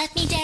Let me down.